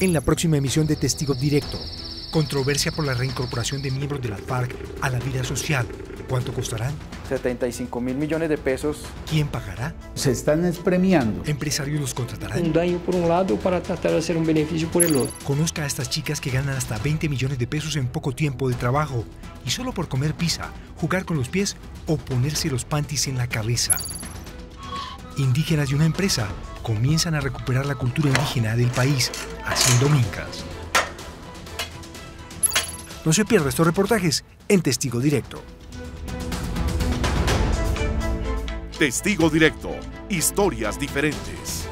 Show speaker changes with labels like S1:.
S1: en la próxima emisión de Testigo Directo. Controversia por la reincorporación de miembros de la FARC a la vida social. ¿Cuánto costarán?
S2: 75 mil millones de pesos.
S1: ¿Quién pagará?
S3: Se están espremiando.
S1: ¿Empresarios los contratarán?
S4: Un daño por un lado para tratar de hacer un beneficio por el otro.
S1: Conozca a estas chicas que ganan hasta 20 millones de pesos en poco tiempo de trabajo y solo por comer pizza, jugar con los pies o ponerse los panties en la cabeza. Indígenas de una empresa comienzan a recuperar la cultura indígena del país haciendo mincas. No se pierda estos reportajes en Testigo Directo.
S5: Testigo Directo. Historias diferentes.